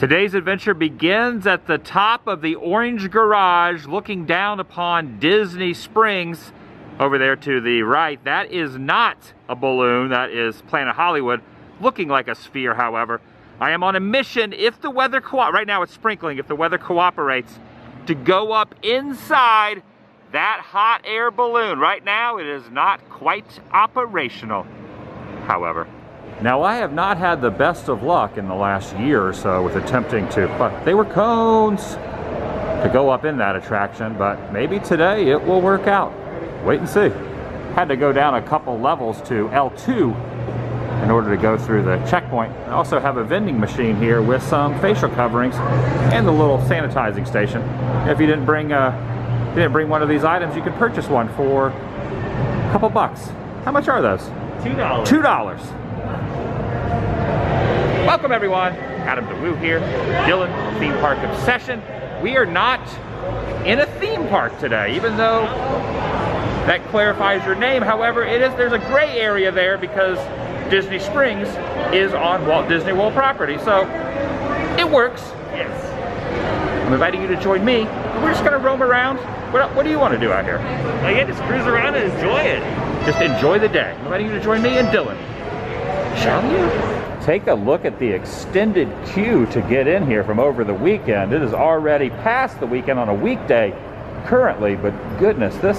Today's adventure begins at the top of the Orange Garage looking down upon Disney Springs over there to the right. That is not a balloon, that is Planet Hollywood, looking like a sphere, however. I am on a mission, if the weather, right now it's sprinkling, if the weather cooperates, to go up inside that hot air balloon. Right now it is not quite operational, however. Now I have not had the best of luck in the last year or so with attempting to, but they were cones to go up in that attraction, but maybe today it will work out. Wait and see. Had to go down a couple levels to L2 in order to go through the checkpoint. I also have a vending machine here with some facial coverings and the little sanitizing station. If you didn't bring, uh, you didn't bring one of these items, you could purchase one for a couple bucks. How much are those? $2. $2. Welcome everyone, Adam the Woo here, Dylan Theme Park Obsession. We are not in a theme park today, even though that clarifies your name. However, it is there's a gray area there because Disney Springs is on Walt Disney World property. So it works. Yes. I'm inviting you to join me. We're just gonna roam around. What, what do you want to do out here? I get to cruise around and enjoy it. Just enjoy the day. I'm inviting you to join me and Dylan. Shall you? Take a look at the extended queue to get in here from over the weekend. It is already past the weekend on a weekday currently, but goodness, this,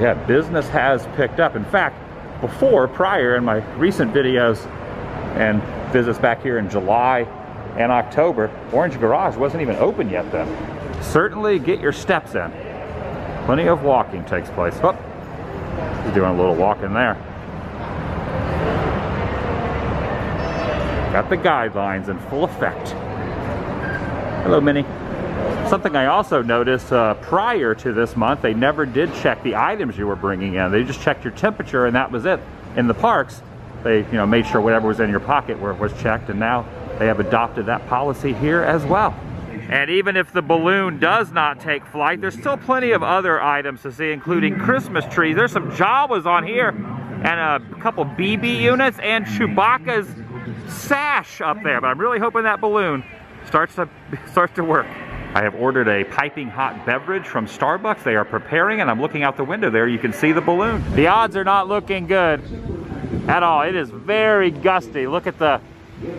yeah, business has picked up. In fact, before, prior in my recent videos and visits back here in July and October, Orange Garage wasn't even open yet then. Certainly get your steps in. Plenty of walking takes place. Oh, he's doing a little walking there. Got the guidelines in full effect. Hello, Minnie. Something I also noticed uh, prior to this month, they never did check the items you were bringing in. They just checked your temperature and that was it. In the parks, they you know made sure whatever was in your pocket was checked and now they have adopted that policy here as well. And even if the balloon does not take flight, there's still plenty of other items to see, including Christmas trees. There's some Jawas on here and a couple BB units and Chewbacca's sash up there, but I'm really hoping that balloon starts to, starts to work. I have ordered a piping hot beverage from Starbucks. They are preparing and I'm looking out the window there. You can see the balloon. The odds are not looking good at all. It is very gusty. Look at the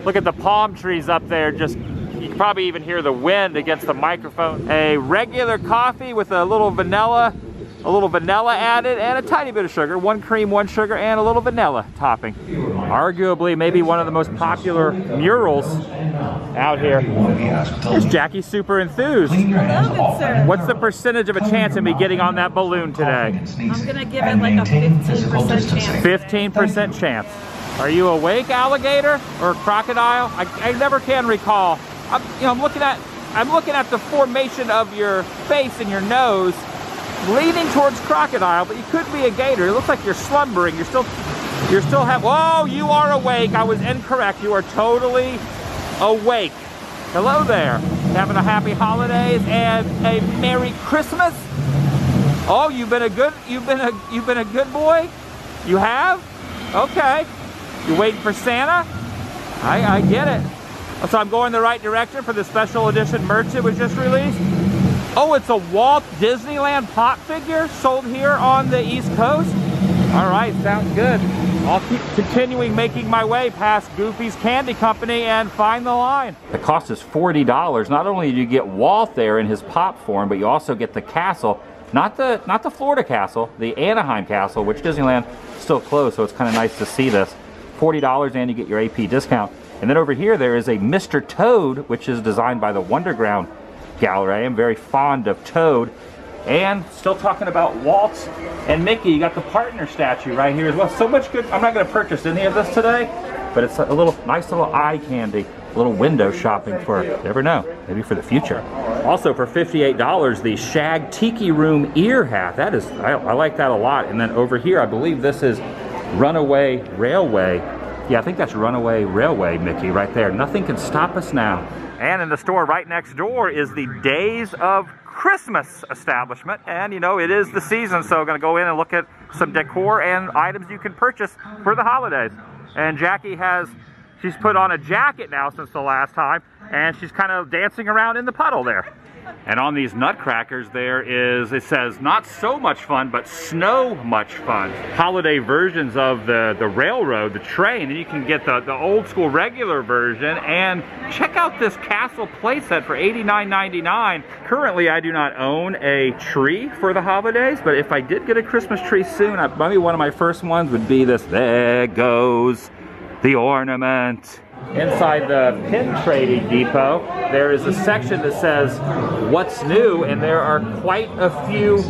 look at the palm trees up there. Just you can probably even hear the wind against the microphone. A regular coffee with a little vanilla a little vanilla added, and a tiny bit of sugar. One cream, one sugar, and a little vanilla topping. Arguably, maybe one of the most popular murals out here. Here's Jackie Super Enthused. Hello, sir. What's the percentage of a chance of me getting on that balloon today? I'm gonna give it like a 15% chance. 15% chance. Are you awake, alligator or crocodile? I, I never can recall. I'm, you know, I'm looking at I'm looking at the formation of your face and your nose leaning towards crocodile, but you could be a gator. It looks like you're slumbering. You're still, you're still have, whoa, you are awake. I was incorrect. You are totally awake. Hello there. Having a happy holidays and a Merry Christmas. Oh, you've been a good, you've been a, you've been a good boy? You have? Okay. You're waiting for Santa? I, I get it. So I'm going the right direction for the special edition merch that was just released? Oh, it's a Walt Disneyland pop figure sold here on the East Coast? All right, sounds good. I'll keep continuing making my way past Goofy's Candy Company and find the line. The cost is $40. Not only do you get Walt there in his pop form, but you also get the castle. Not the not the Florida castle, the Anaheim castle, which Disneyland still closed, so it's kind of nice to see this. $40 and you get your AP discount. And then over here there is a Mr. Toad, which is designed by the Wonderground gallery. I am very fond of Toad. And still talking about Walt and Mickey, you got the partner statue right here as well. So much good. I'm not going to purchase any of this today, but it's a little nice little eye candy, a little window shopping for, never know, maybe for the future. Also for $58, the Shag Tiki Room ear hat. That is, I, I like that a lot. And then over here, I believe this is Runaway Railway. Yeah, I think that's Runaway Railway, Mickey, right there. Nothing can stop us now. And in the store right next door is the Days of Christmas establishment. And you know, it is the season, so I'm gonna go in and look at some decor and items you can purchase for the holidays. And Jackie has She's put on a jacket now since the last time, and she's kind of dancing around in the puddle there. And on these nutcrackers there is, it says, not so much fun, but snow much fun. Holiday versions of the, the railroad, the train, and you can get the, the old school regular version. And check out this castle playset for $89.99. Currently, I do not own a tree for the holidays, but if I did get a Christmas tree soon, I, maybe one of my first ones would be this. There goes the ornament. Inside the pin trading depot, there is a section that says what's new, and there are quite a few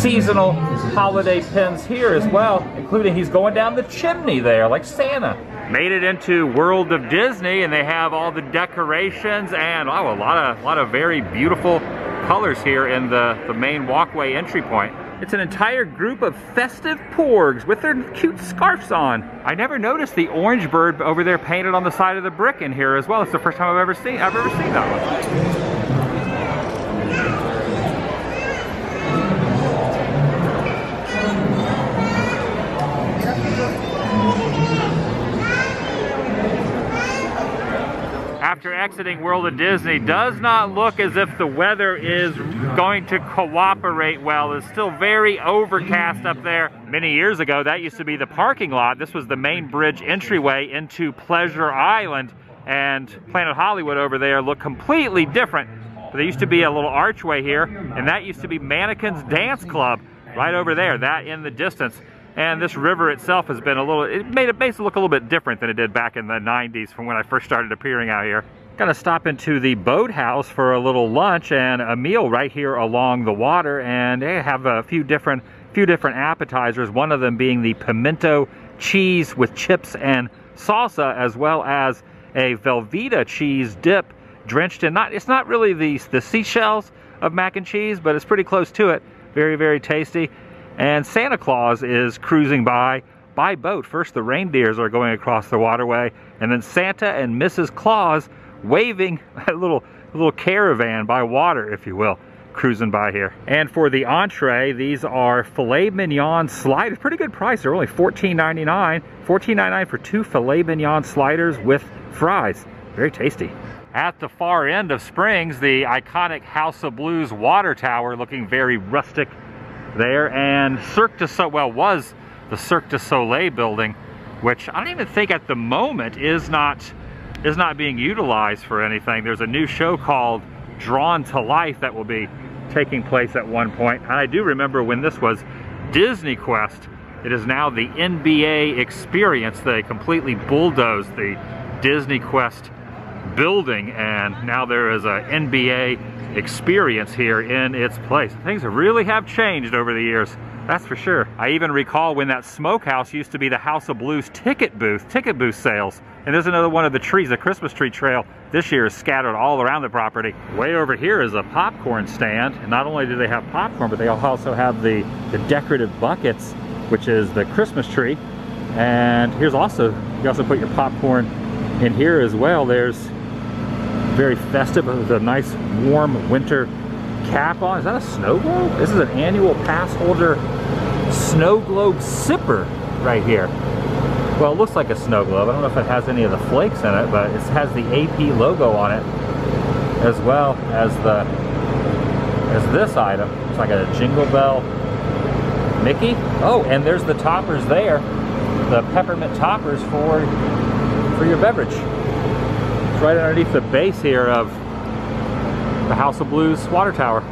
seasonal holiday pins here as well, including he's going down the chimney there like Santa. Made it into World of Disney, and they have all the decorations and oh, a lot of, a lot of very beautiful colors here in the, the main walkway entry point. It's an entire group of festive porgs with their cute scarves on. I never noticed the orange bird over there painted on the side of the brick in here as well. It's the first time I've ever seen I've ever seen that one. After exiting World of Disney does not look as if the weather is going to cooperate well. It's still very overcast up there. Many years ago, that used to be the parking lot. This was the main bridge entryway into Pleasure Island. And Planet Hollywood over there looked completely different. There used to be a little archway here, and that used to be Mannequin's Dance Club right over there, that in the distance. And this river itself has been a little, it made it basically look a little bit different than it did back in the 90s from when I first started appearing out here. Gonna stop into the boathouse for a little lunch and a meal right here along the water and they have a few different few different appetizers, one of them being the pimento cheese with chips and salsa as well as a Velveeta cheese dip drenched in not it's not really the the seashells of mac and cheese, but it's pretty close to it. Very, very tasty. And Santa Claus is cruising by by boat. First, the reindeers are going across the waterway, and then Santa and Mrs. Claus waving a little, a little caravan by water, if you will, cruising by here. And for the entree, these are filet mignon sliders. Pretty good price. They're only $14.99. $14.99 for two filet mignon sliders with fries. Very tasty. At the far end of Springs, the iconic House of Blues water tower looking very rustic there. And Cirque du Soleil, well, was the Cirque du Soleil building, which I don't even think at the moment is not is not being utilized for anything. There's a new show called Drawn to Life that will be taking place at one point. And I do remember when this was Disney Quest, it is now the NBA experience. They completely bulldozed the Disney Quest building and now there is a NBA experience here in its place. Things really have changed over the years. That's for sure. I even recall when that smokehouse used to be the House of Blues ticket booth, ticket booth sales. And there's another one of the trees, the Christmas tree trail this year is scattered all around the property. Way over here is a popcorn stand. And not only do they have popcorn, but they also have the, the decorative buckets, which is the Christmas tree. And here's also, you also put your popcorn in here as well. There's very festive with a nice warm winter cap on. Is that a snow globe? This is an annual pass holder snow globe sipper right here. Well, it looks like a snow globe. I don't know if it has any of the flakes in it, but it has the AP logo on it as well as the as this item. It's like a Jingle Bell Mickey. Oh, and there's the toppers there. The peppermint toppers for for your beverage. It's right underneath the base here of the House of Blues water tower.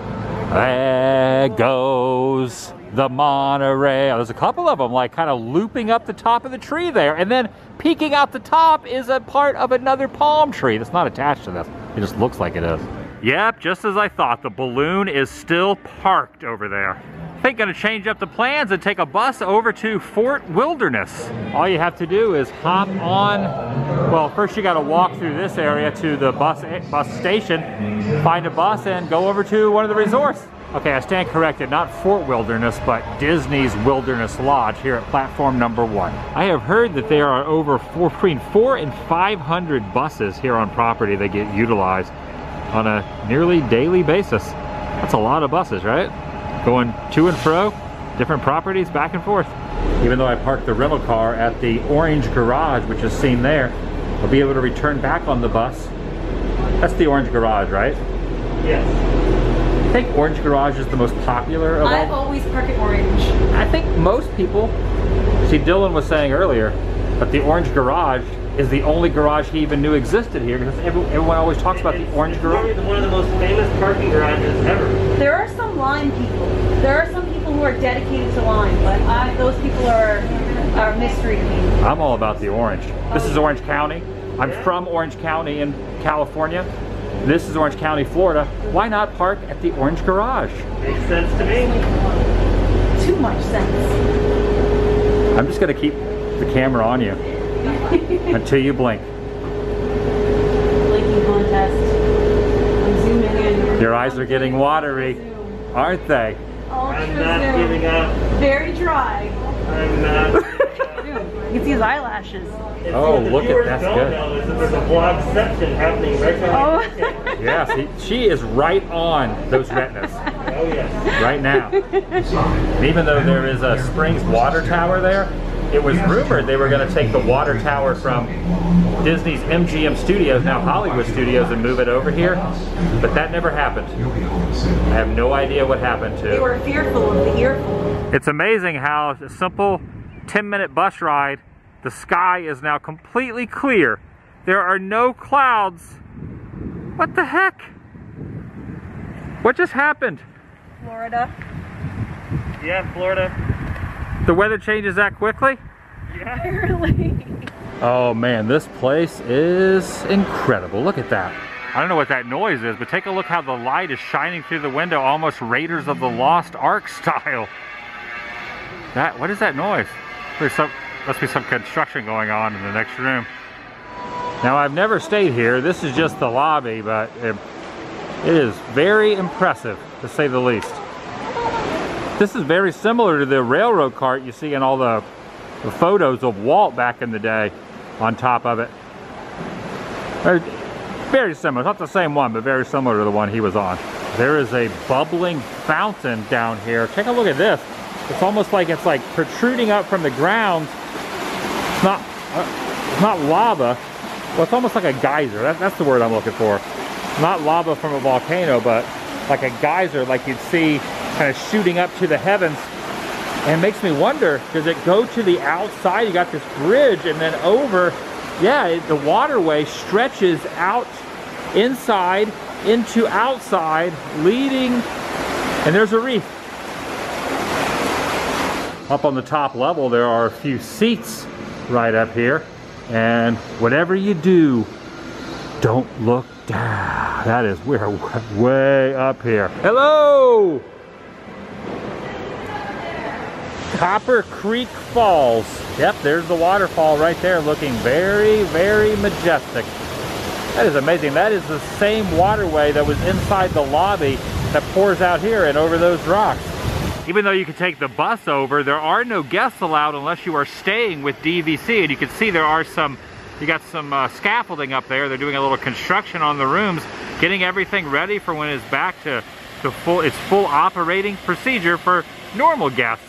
There goes the monorail. There's a couple of them like kind of looping up the top of the tree there. And then peeking out the top is a part of another palm tree that's not attached to this. It just looks like it is. Yep, just as I thought, the balloon is still parked over there. Think gonna change up the plans and take a bus over to Fort Wilderness. All you have to do is hop on, well, first you gotta walk through this area to the bus, bus station, find a bus and go over to one of the resorts. Okay, I stand corrected, not Fort Wilderness, but Disney's Wilderness Lodge here at platform number one. I have heard that there are over four, between four and 500 buses here on property that get utilized on a nearly daily basis. That's a lot of buses, right? Going to and fro, different properties, back and forth. Even though I parked the rental car at the orange garage, which is seen there, I'll be able to return back on the bus. That's the Orange Garage, right? Yes. I think Orange Garage is the most popular of I all. always park at Orange. I think most people, see Dylan was saying earlier, that the Orange Garage is the only garage he even knew existed here because everyone always talks about the Orange Garage. probably one of the most famous parking garages ever. There are some Lime people. There are some people who are dedicated to Lime, but I, those people are are a mystery to me. I'm all about the orange. This is Orange County. I'm from Orange County in California. This is Orange County, Florida. Why not park at the Orange Garage? Makes sense to me. Too much sense. I'm just gonna keep the camera on you until you blink. Blinking contest. I'm zooming in. Your eyes are getting watery, Zoom. Aren't they? Ultra I'm not zoom. giving up. Very dry. I'm not. You can see his eyelashes. And Oh, see, what the look at- viewers that's don't good. know is that there's a vlog section happening right Oh. behind the. Yeah, see, she is right on those retinas Oh yes. right now. And even though there is a Springs water tower there, it was rumored they were going to take the water tower from Disney's MGM Studios, now Hollywood Studios, and move it over here. But that never happened. I have no idea what happened to. They were fearful of the earful. It's amazing how a simple 10 minute bus ride, the sky is now completely clear. There are no clouds. What the heck? What just happened? Florida. Yeah, Florida. The weather changes that quickly? Yeah. Apparently. Oh man, this place is incredible. Look at that. I don't know what that noise is, but take a look how the light is shining through the window, almost Raiders of the Lost Ark style. That, what is that noise? There's some, must be some construction going on in the next room. Now I've never stayed here. This is just the lobby, but it, it is very impressive to say the least. This is very similar to the railroad cart you see in all the the photos of Walt back in the day on top of it. Very, similar, not the same one, but very similar to the one he was on. There is a bubbling fountain down here. Take a look at this. It's almost like it's like protruding up from the ground. It's not, uh, it's not lava. Well, it's almost like a geyser. That, that's the word I'm looking for. Not lava from a volcano, but like a geyser, like you'd see kind of shooting up to the heavens and it makes me wonder, does it go to the outside? You got this bridge and then over, yeah, the waterway stretches out inside into outside, leading, and there's a reef. Up on the top level, there are a few seats right up here. And whatever you do, don't look down. That is, we're way up here. Hello! Copper Creek Falls. Yep, there's the waterfall right there looking very, very majestic. That is amazing. That is the same waterway that was inside the lobby that pours out here and over those rocks. Even though you can take the bus over, there are no guests allowed unless you are staying with DVC. And you can see there are some, you got some uh, scaffolding up there. They're doing a little construction on the rooms, getting everything ready for when it's back to, to full, its full operating procedure for normal guests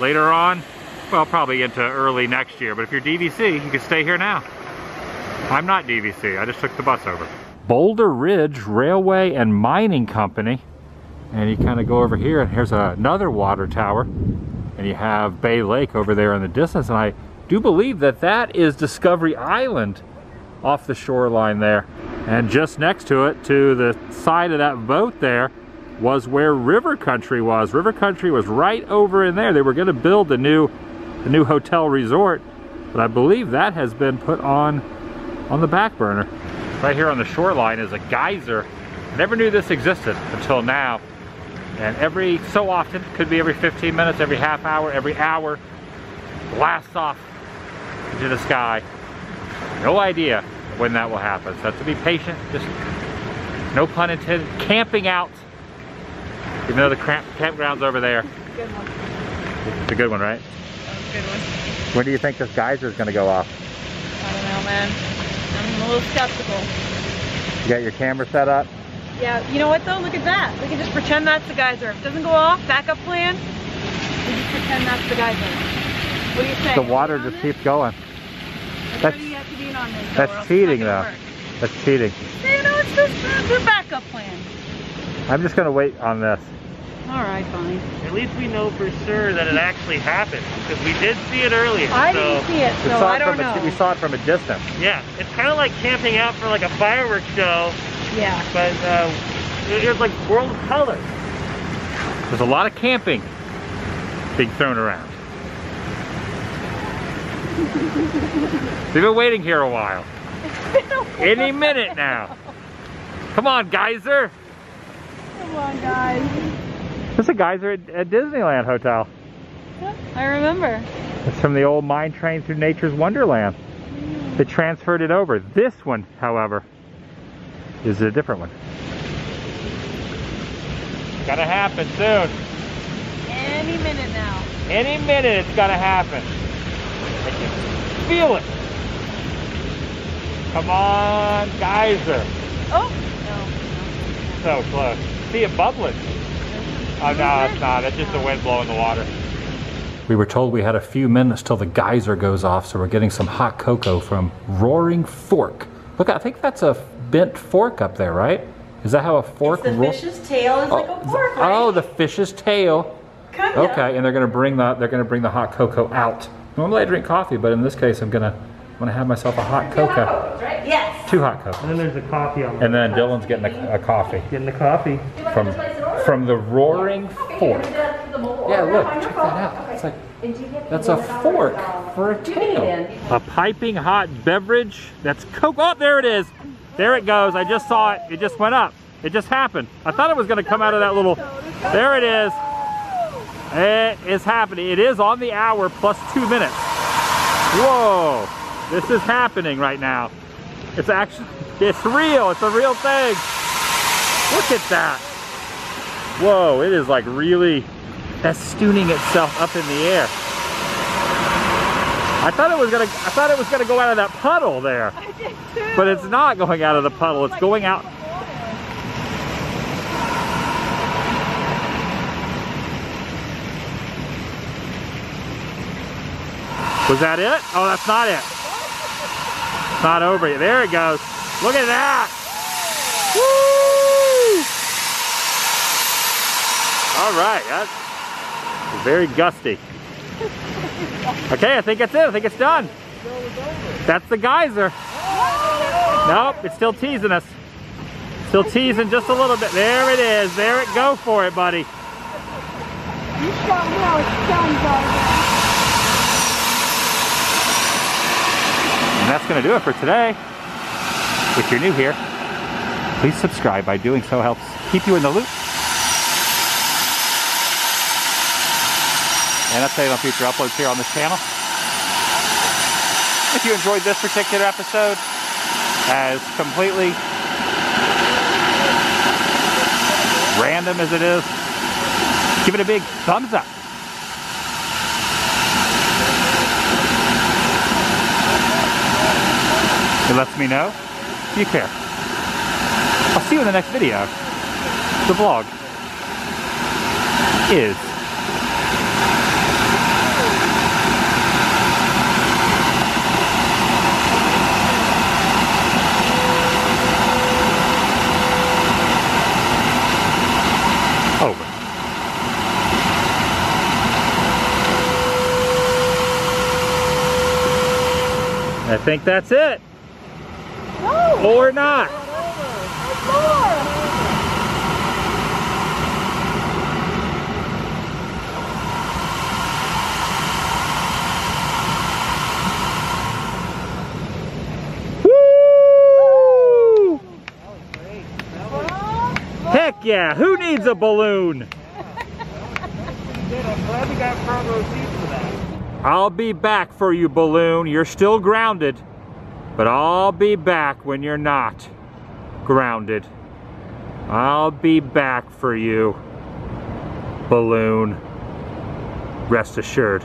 later on, well, probably into early next year. But if you're DVC, you can stay here now. I'm not DVC, I just took the bus over. Boulder Ridge Railway and Mining Company. And you kind of go over here and here's another water tower. And you have Bay Lake over there in the distance. And I do believe that that is Discovery Island off the shoreline there. And just next to it, to the side of that boat there, was where River Country was. River Country was right over in there. They were going to build a new, a new hotel resort, but I believe that has been put on, on the back burner. Right here on the shoreline is a geyser. Never knew this existed until now. And every so often, could be every 15 minutes, every half hour, every hour, blasts off into the sky. No idea when that will happen. So to be patient. Just no pun intended. Camping out even though the camp campground's over there. Good one. It's a good one, right? Good one. When do you think this geyser is going to go off? I don't know, man. I'm a little skeptical. You got your camera set up? Yeah, you know what though? Look at that. We can just pretend that's the geyser. If it doesn't go off, backup plan, we just pretend that's the geyser. What do you say? The water just keeps going. Everybody has to be on this. That's or else it's not cheating, though. That's cheating. You know, it's just their backup plan. I'm just gonna wait on this. All right, fine. At least we know for sure that it actually happened because we did see it earlier. I so, didn't see it, We so saw I it don't from know. A, we saw it from a distance. Yeah, it's kind of like camping out for like a fireworks show, yeah. but uh, it was like world of color. There's a lot of camping being thrown around. We've been waiting here a while. Any minute now. Come on, geyser. Come on, guys. There's a geyser at, at Disneyland Hotel. I remember. It's from the old mine train through nature's wonderland. Mm. They transferred it over. This one, however, is a different one. Gonna happen soon. Any minute now. Any minute it's gonna happen. I can feel it. Come on, geyser. Oh So close. See it bubbling. Oh no, it's not. It's just the wind blowing the water. We were told we had a few minutes till the geyser goes off, so we're getting some hot cocoa from Roaring Fork. Look, I think that's a bent fork up there, right? Is that how a fork It's the ro- fish's tail is like a oh, fork, oh, right? Oh, the fish's tail. Kinda. Okay, and they're gonna bring the they're gonna bring the hot cocoa out. Normally I drink coffee, but in this case I'm gonna I'm gonna have myself a hot cocoa. Yes. Two hot cups. And then there's a coffee on And then Dylan's getting a, a coffee Getting the coffee. from from the Roaring Fork. Yeah, look, check that out. It's like that's a fork for a tail. A piping hot beverage. That's Coke. Oh, there it is. There it goes. I just saw it. It just went up. It just happened. I thought it was going to come out of that little. There it is. It is happening. It is on the hour plus two minutes. Whoa. This is happening right now. It's actually, it's real. It's a real thing. Look at that. Whoa, it is like really festooning itself up in the air. I thought it was gonna I thought it was gonna go out of that puddle there. I did too. But it's not going out of the puddle, it's going out. Was that it? Oh, that's not it. Not over yet. There it goes. Look at that. Woo! All right, that's very gusty. Okay, I think that's it. I think it's done. That's the geyser. Nope, it's still teasing us. Still teasing just a little bit. There it is. There it go for it, buddy. You guys. And that's going to do it for today. If you're new here, please subscribe. By doing so helps keep you in the loop. And update on future uploads here on this channel. If you enjoyed this particular episode, as completely random as it is, give it a big thumbs up. It lets me know you care. I'll see you in the next video. The vlog is over. I think that's it. Or not. Woo! Heck yeah, who needs a balloon? I'll be back for you, balloon. You're still grounded, but I'll be back when you're not grounded. I'll be back for you, balloon. Rest assured.